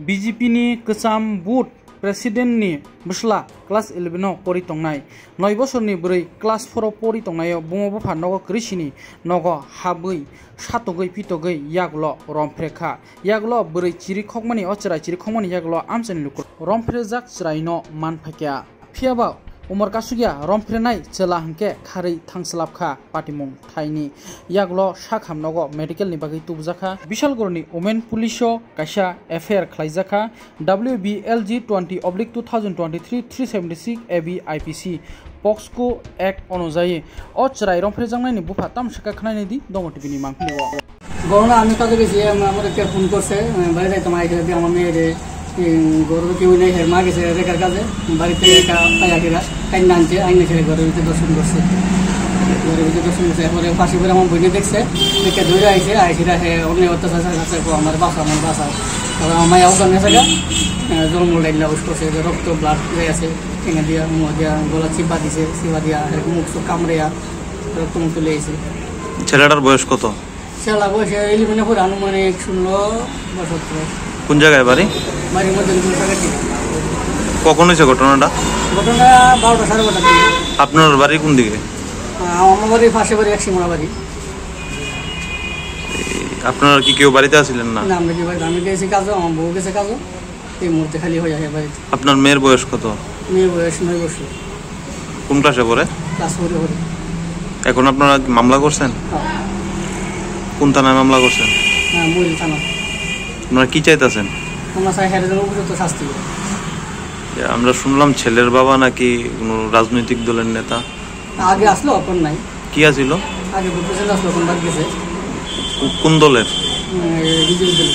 बिजेपिनि गोजाम booth प्रेसिडेन्टनि बुस्ला class इलेभेनाव परि तंनाय नय बोसोरनि बोरै क्लास फराव परि तंनायाव बुङो बुफा नग कृषिनि नग हाबै सातगै पितगै यागल रमफ्रेखा यागल बोरै चिरि खकमानि अचराय चिरि खकमानि यागल आमचेनि लुकुर रमफ्रे जाक चिरायनो मानफाकिया फियाबा umar kasuya romprenai chela hangke khari thangslapkha patimung thaini yaglo shakhamnogo medical ni bagi tubjakha bishalgorni women police kaisa affair khlaijakha wblg 20 oblique 2023 376 ab ipc POCSO act অনুযায়ী অচরাই রমফ্রেজাংনাইনি বুফা তামশাকা খানাইনি দি দমটি বিনি মাংখনিগো গরনা আমি কাজে গেছি আমার একটা ফোন করছে বাইরে যাইতাম আইকে আমার মেয়েরে গরু কেউ নেই হের মা গেছে রেখার কাজে বাড়িতে একটা পাইয়া কিরা কাইন আনছে আইনে ছেলে ঘরের ভিতরে দর্শন করছে। ঘরের ভিতরে দর্শন করছে এরপরে পাশে করে আমার বইনে দেখছে দেখে ধরে আইসে আইসিরা হে অন্য অত্যাচার আছে আমার বাসা আমার বাসা। তারপর আমার মায়া ওখানে থাকা জন্ম লাইন উস করছে রক্ত ব্লাড হয়ে আছে ঠেঙে দিয়া মুখ দিয়া গলা চিপা দিছে চিপা দিয়া এরকম মুখ চোখ কামড়িয়া রক্ত মুখ তুলে আইছে। ছেলেটার বয়স কত? ছেলা বসে ইলিমিনে পরে আনুমানিক ষোলো বা সতেরো কোন জায়গায় বাড়ি? কখন হয়েছে ঘটনাটা? আপনার বাড়ি কোন দিকে? আপনারা কি কেউ বাড়িতে আছিলেন না? হয়ে আপনার মেয়ের বয়স কত? কোন ক্লাসে পড়ে? করে এখন আপনারা মামলা করছেন? কোন থানায় মামলা করছেন? হ্যাঁ থানা। আপনারা কি চাইতেছেন? আমরা চাই হেরে যেন উপযুক্ত শাস্তি আমরা শুনলাম ছেলের বাবা নাকি কোনো রাজনৈতিক দলের নেতা। আগে আসলো এখন নাই। কি আছিল আগে আসলো এখন বাদ গেছে। কোন দলের? বিজেপি দল